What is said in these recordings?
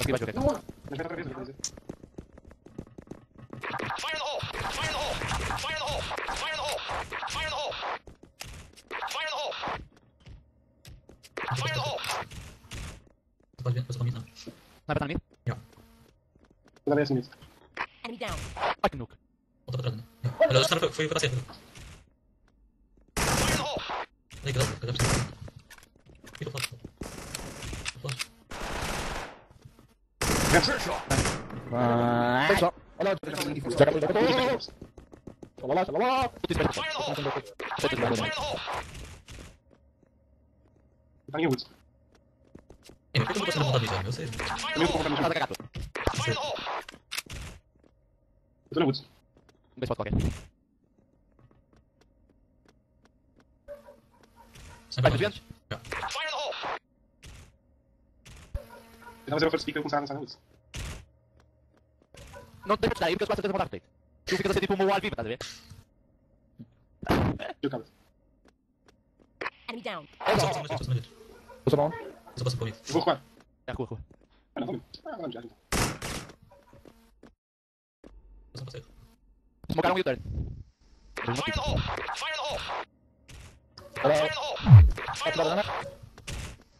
Окей, окей, окей. Нажми на трапезу, на трапезу. Sniper down mid? Yeah. Sniper down mid. Enemy down. Fucking nuke. Hello, sniper, fui pra cima. Lá, olha lá. Puta, espera. Fire the hole! Fire the hole! Tá ninguém Woods. Ei, mas por que eu não velho? Eu sei. Fire the hole! jogo. gato. Fire the hole! Eu tô na Woods. Um beijo qualquer. Vai, vai. desviante. Fire the hole! Eu tava fazendo first pick, eu começava a lançar na Woods. Não deixa de sair porque os quatro vão dar frente. Tu fica assim tipo um vivo, tá a ver? Enemy down. Só direito, só mais direito. Eu sou bom. Só passa por mim. Vou recuar. É, rua, rua. Ah, não, vamos. Ah, vamos já, então. Só passa aí. Smocaram um e o turn. Fire in the hole! Fire in the hole! Olha Fire in the hole! Tá Fire in the tirando, hole! né?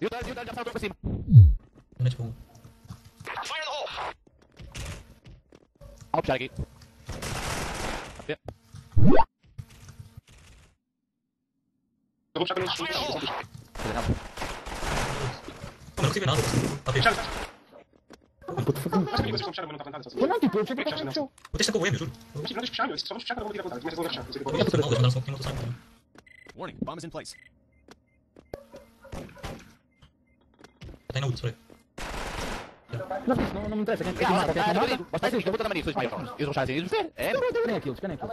E o turn, e o turn, já saiu pra cima. Não é tipo um. I'll try to get. Yep. Double. Warning, bomb is in place. Potem na ulicy. Não, não, não me interessa. Quem quem Ah, mata, quem tá, mata. Isso, eu vou dar maria, sois maiores. Eles vão assim, eles vão. É, Cadê aquilo? Cadê aquilo?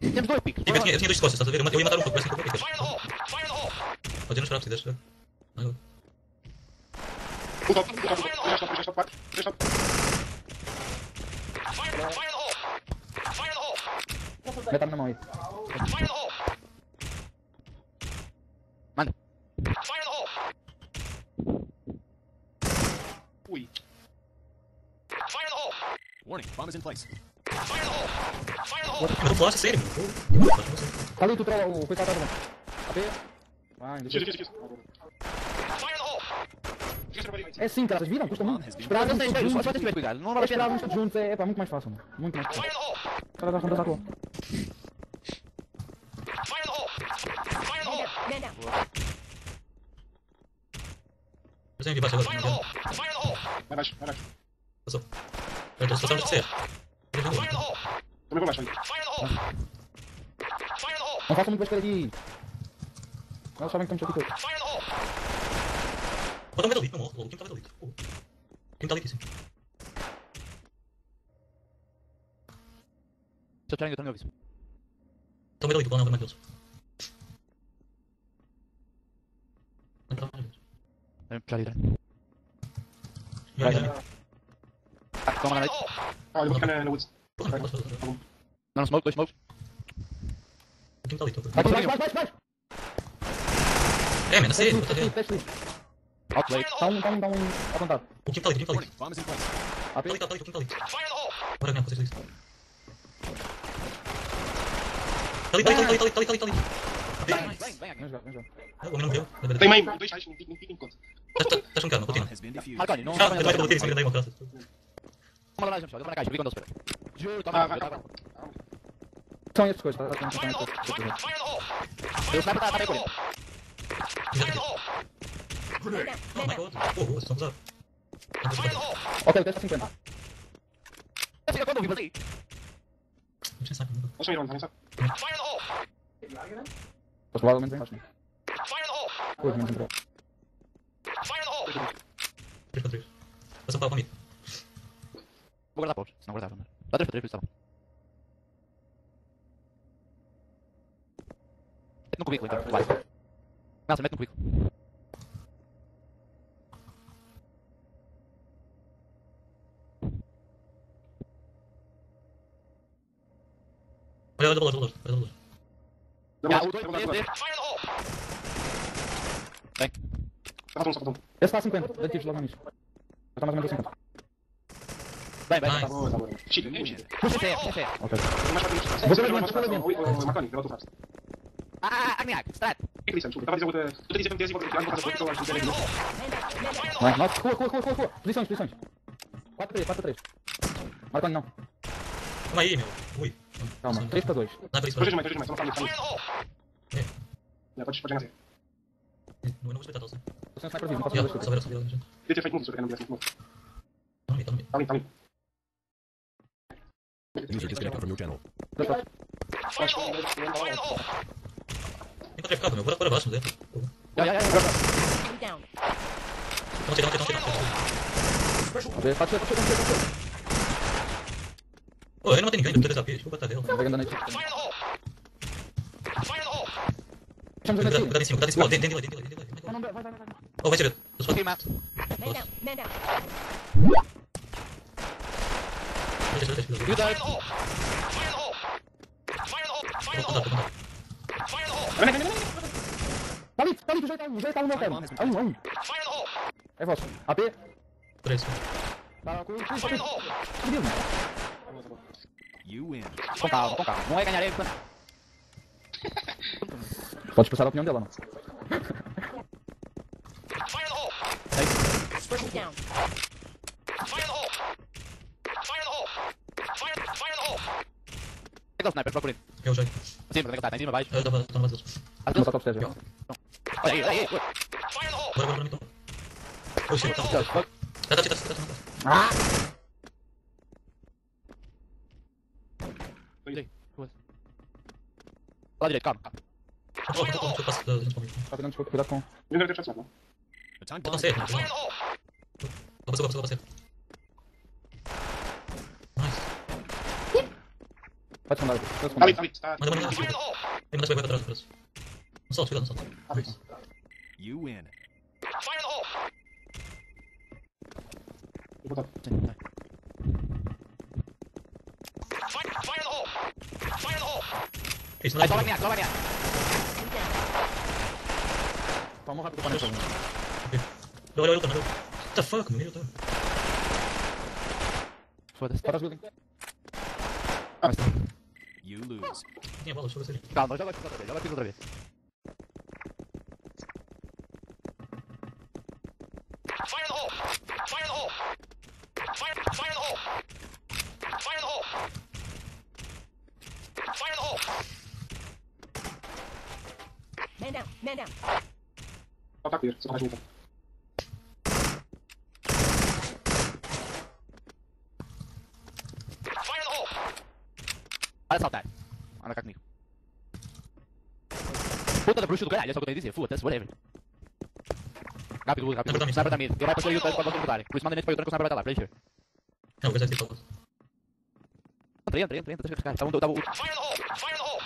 temos dois picos. E eu tinha, dois costas, estás a ver? Eu ia matar um pouco, parece que eu vou hole! Fire in the hole! Pode ir no esperar, se deixa. Aí, Um top, um top, um top. Três top, três top, quatro. Três top. Fire, fire in the hole! Fire in the hole! Meta na mão aí. Fire in the hole! Manda. Fire in the hole! Ui. Fire the hole! Warning, bomb is in place. Fire the hole! Fire the hole! Eu flash, sério. Tá ali, tu trola o coitado tá. Vai, Tira, deixa. tira, tira. Fire the hole! Aí. É assim, cara, vocês viram? Custa muito. Esperar Não tem só juntos. só tiver cuidado. Não a Esperar uns todos juntos é, é pá, muito mais fácil, mano. Muito mais Fire fácil. in the hole! O cara dá conta da sacou. Fire the hole! Fire the hole! Man down. Eu sempre vi baixo agora, Fire in não the entendo. hole! Fire in the hole! Vai baixo, vai baixo. Passou. Eu tô de ser. Ele Fire in the viu. hole! Também vou baixo ali. Fire in the hole! Fire in the hole! Não façam muito besteira aqui. Eles sabem que estamos aqui todos. Fire in the hole! Bota um leak, não morre. O Kim tá metal leak. O Kim tá leak, sim. Se eu tirar, eu tô no meu aviso. Tá um metal leak, vou Vamos puxar ali, tá? Vai, vai. Ah, Toma na! Ah, ficar na, na Woods. Porra, não posso fazer. Não, smoke, dois smokes. O Kim tá leak, tô Vai, vai, vai, vai, vai. É, mano, sério, tá ali. Outplay. Dá um, dá um, dá um apontado. O tá o Kim tá leak. Warning, bomb is in place. AP. Tá tá o Kim tá hole! Bora ganhar, vocês dois. Tá leak, tá leak, tá leak, tá leak, tá leak, tá leak. Vem, vem aqui. Vem jogar, vem jogar. O homem não viu. Tem main, dois sites, não fica nem conta. Tá- been defused. Marconi, não toma ele vai tênis, ele uma graça. Toma lá, gente, eu vou na caixa, fica quando eu espero. Juro, toma vai, vai. caixa. São essas coisas, tá? Eu sniper tá tá bem correndo. down. Oh my god. Oh, oh, the hole! Ok, teste 50. Eu fico quando eu vi você. Não tinha saco, não. Eles são irmãos, sabe? Fire in the hole! Mas provavelmente vem, acho. Fire in the hole! Pois, menos entrou. Fire in the hole! Três pra três. São Paulo comigo. Vou guardar paus, senão guardava. Dá 3 pra 3, por isso tá bom. Mete no cubículo então, vai. Nossa, mete no cubículo. Olha, olha, olha, olha, olha, olha, olha. O 2, 3, 3. the hole! Vem. Falta um. Esse está a 50. Dá tiros logo nisso. Tá mais ou menos assim. Bem, bem. Nice. Tá boa, tá boa. Chica, muito chica. Puxa CT, puxa CT. Ok. Você vai mais ver, quatro você vai minutos. Oi, oi, Marconi, grava tu faz. Ah, Agniac, strat. Vai, nossa, rua, rua, rua, rua, rua. Posições, posições. 4-3, 4-3. Marconi não. Calma aí, meu. Ui. Calma, 3 para 2. Não é por isso, Dois mas... mais, dois mais, só não the hole! Já, podes pode ganhar. Não, não vou respeitar, tá? Posição sniper vivo, não posso Já, fazer só dois. ver, só ver. Devia ter feito muito, só que não tivesse muito. Tá no meio, tá no meio. Tá ali, tá ali. User disconnected from your channel. Para! Encontrei ficado, meu. Bora, bora abaixo, não Já, já, já. Enemy down. Não sei, não sei, não sei, não sei. Pode ser, pode ser, pode ser. Pô, ele não tem ninguém, ter desafio. Deixa eu botar dele. Vai ganhando a noite. Fire the hole! Fire the hole! Estamos Cuidado, cuidado em cima, cuidado em cima. Ó, vai, vai, vai, vai. Ó, vai ser. Eu só... Man down. Deixa, deixa, deixa. E o Fire in Dart. the hole! Fire in the hole! Fire in the hole! Fire in the Vou hole! contar, vou contar. Fire in the hole! Tá ali, tá ali, o jeito tá um, o jeito tá um, meu cara. A um, a um. Fire in the hole! É vosso. AP. Isso. Tá com o Chris, Fire in the hole! Subiu. You win. Com calma, com calma. Não é ganhar ele. Pode expressar a opinião dela, não. Fire in the hole! Enemy down. Fire in the hole! Fire in the hole! Fire, fire in the hole! Pega o sniper, procura ele. Eu já. Sim, pra tá, tá em cima, baixo. Eu mais dois. As Não duas. tá top stage. Olha aí, olha aí. Fire in the hole! Bora, bora, bora, então. Shit, tá. Já, já. Tá, tá, tá, tá, tá. Lá direito, calma, calma. Ó, ó, ó, deixa eu passar, deixa eu passar. Tá pegando desculpa, cuidado com. Não deve ter feito, não. The time Tá bomb certo, Fire in né? the hole! Vou passar, vou passar, vou passar. Nice. Pode mandar. Pode Tá mandar. tá ali. Tá Manda, manda, Fire in manda. Tem mais vai pra trás, parece. Não solta, cuidado, não solta. tá. You win. Fire in the hole! Vou botar. Sim, tá. Fire, fire in the hole! Fire in the hole! Isso, não é vai ganhar, só vai ganhar. Enemy down. Toma rápido, panel. Olha, olha, olha, olha. What the fuck, meu Deus. Foda-se. Para as building. You lose. Tinha bola, deixa eu ver se ele. Calma, joga aqui outra vez, joga aqui outra vez. Fire in the hole! Fire the hole! Fire, fire in the hole! Fire in the hole! Fire in the hole! Man down. Man down. Só tá clear, in the hole! Para saltar. Anda cá comigo. Puta da bruxa do caralho, é só o que eu tenho a dizer. Foda-se, whatever. Rápido, rápido. Sniper da mid. Mid. Ele vai pra o YouTube pra vocês botarem. Por isso manda nele pra o YouTube que o sniper vai estar lá, pra encher. Não, vou ver se ele fala. Entra, entra, entra, entra, deixa eu ficar. Tá um, tá um. Fire in the hole! Fire in the hole!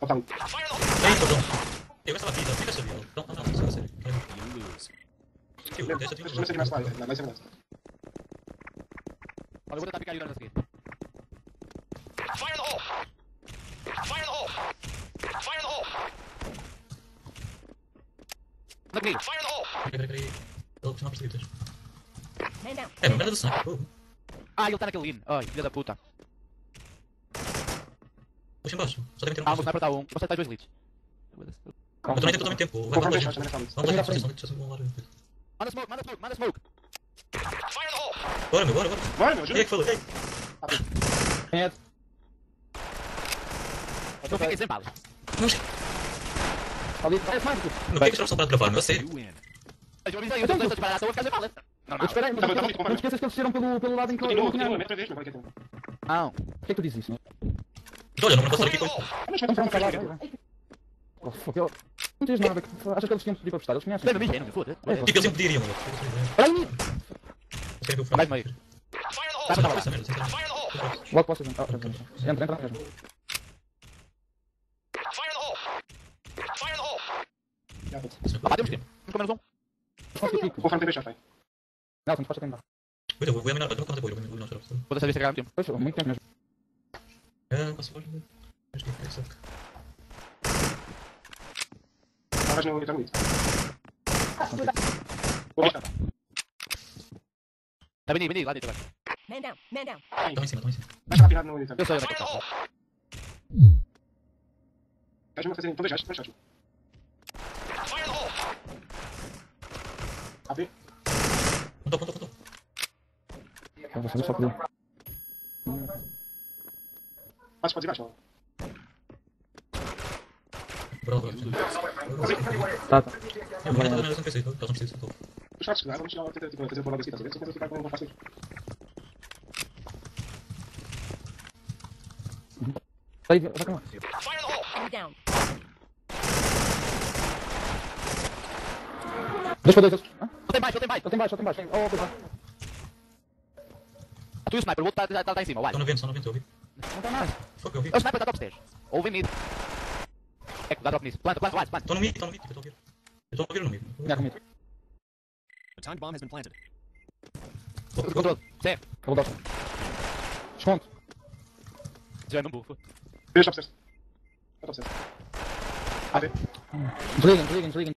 Tá ali. Fire in the hole! Eu essa vida, fica essa vida. Não, não, não, fica sério. You lose. Tio, deixa eu se ele mais vai. Vai ser mais. Eu vou tentar picar nessa aqui. Fire in the hole! Fire in the hole! Fire in the hole! Anda comigo. Fire in the hole! Peraí, peraí, peraí. Eu percebi, deixa. Man down. É, merda do sangue. Pô, Ah, ele tá naquele lean. Ai, filha da puta. puxa embaixo. Só deve ter um Ah, o passo. sniper tá um. Você tá dois leads. Eu também tento também tempo. Vai pra eu ver Vamos lá, deixa eu deixa eu lá. Manda smoke, manda smoke, manda smoke. Bora, meu, bora, bora. Vai, meu, Quem é ajuda. que falou? Quem é? Eu fiquei sem balas. não sei. Tá ali. Vai, mais, tu. Não tem que tirar só pra gravar, meu, é sério. You win. Eu avisei, eu tô tentando disparar, eu vou ficar sem. Eu mas Tá tá não bom, tá bom. não esqueças que eles desceram pelo, pelo lado em que eu eu. Vai é tempo. Não. Por que tu dizes isso, né? Olha, não vou passar aqui. Então vai lá, vai lá. Oh, fuck, eu- Não tens nada. Achas que eles tinham pedido para prestar? Eles conhecem. Lembra-me, gente, foda-se. É, O que que eu sempre diria, mano? Olha aí! Você quer ver o Vai meio. Fire the hole! Logo que vocês. Ah, entra, entra, entra mesmo. Fire in the hole! Fire the hole! Já vou. Ah, temos tempo. Temos pelo menos um. Consegui pico. Vou fazer deixar, vai. Não, não faz tempo. Cuida, vou eliminar, eu não conto apoio, vou eliminar o. Vou dessa vez chegar no tempo. Pois, muito tempo mesmo. É, passo por. Acho que é isso. Eternity. Vou deixar. Tá, vem, vem, lá dentro, vai. Man down. Man down. Tão em cima, tão em cima. Mas tá pirado no monitor. Eu sou eu the naquele hole! Fecha uma fazer então fecha. Hole! Abre. Pontou, pontou, pontou. Eu vou fazer só por Bate, pode ir baixo. Bravo. Tá, tá. Eu vou tentar analisar o PC, então não precisa. Tô. Os chatos, né? Vamos tirar uma tenta fazer o problema desse, tá vendo? Só tenta ficar com um fácil. Aí, vai cá. Fire the hole! Down. Dois dois, dois. Ah, Só tem mais, só tem mais. só tem baixo, só tem baixo. Ó, ó, pessoal. Tu e o sniper, o outro tá, tá, tá em cima, vai. Só no vento, só no vento, eu ouvi. Não tem mais. Fuck, eu ouvi. É o sniper tá upstairs. Ou vem mid. É, dá drop nisso. Planta, planta, planta, planta. Tô no mid, tô no mid, eu tô ouvindo. Eu tô ouvindo no mid. Minha comida. The time bomb has been planted. Controle. Certo. Eu vou dar. Desconto. Já não bufo. Deixa upstairs. Bota upstairs. Abre. Desliguem, desliguem, desliguem.